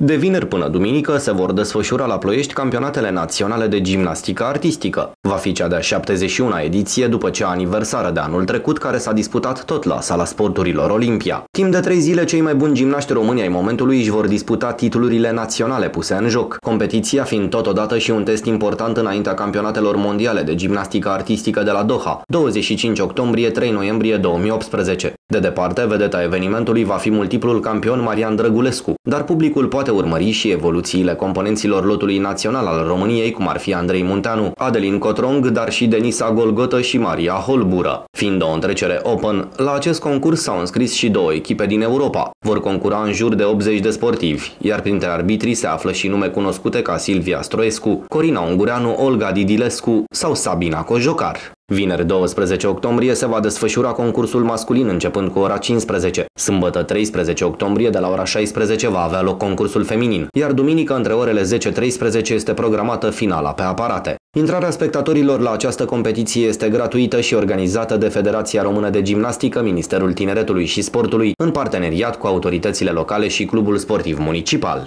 De vineri până duminică se vor desfășura la Ploiești campionatele naționale de gimnastică artistică. Va fi cea de-a 71-a ediție după cea aniversară de anul trecut care s-a disputat tot la Sala Sporturilor Olimpia. Timp de trei zile, cei mai buni gimnaști români ai momentului își vor disputa titlurile naționale puse în joc, competiția fiind totodată și un test important înaintea campionatelor mondiale de gimnastică artistică de la Doha, 25 octombrie-3 noiembrie 2018. De departe, vedeta evenimentului va fi multiplul campion Marian Drăgulescu, dar publicul poate urmări și evoluțiile componenților lotului național al României, cum ar fi Andrei Munteanu, Adelin Cotrong, dar și Denisa Golgotă și Maria Holbură. Fiind o întrecere open, la acest concurs s-au înscris și două echipe din Europa. Vor concura în jur de 80 de sportivi, iar printre arbitrii se află și nume cunoscute ca Silvia Stroescu, Corina Ungureanu, Olga Didilescu sau Sabina Cojocar. Vineri 12 octombrie se va desfășura concursul masculin începând cu ora 15. Sâmbătă 13 octombrie de la ora 16 va avea loc concursul feminin, iar duminică între orele 10-13 este programată finala pe aparate. Intrarea spectatorilor la această competiție este gratuită și organizată de Federația Română de Gimnastică, Ministerul Tineretului și Sportului, în parteneriat cu autoritățile locale și Clubul Sportiv Municipal.